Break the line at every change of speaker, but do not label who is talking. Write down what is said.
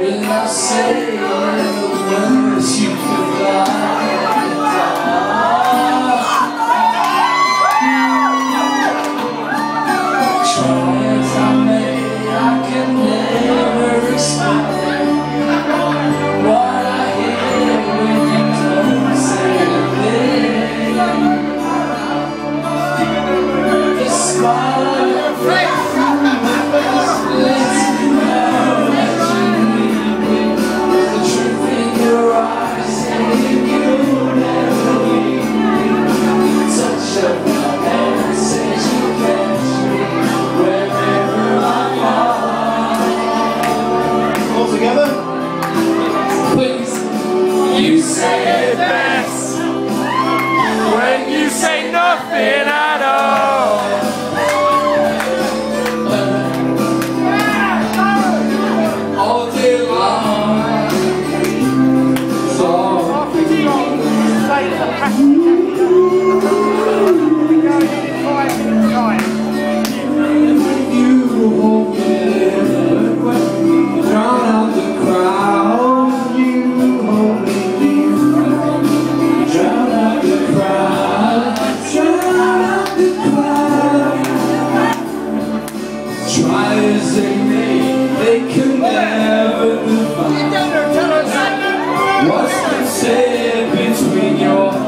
And I'll say all the words you forgot. Amen. What's the say between your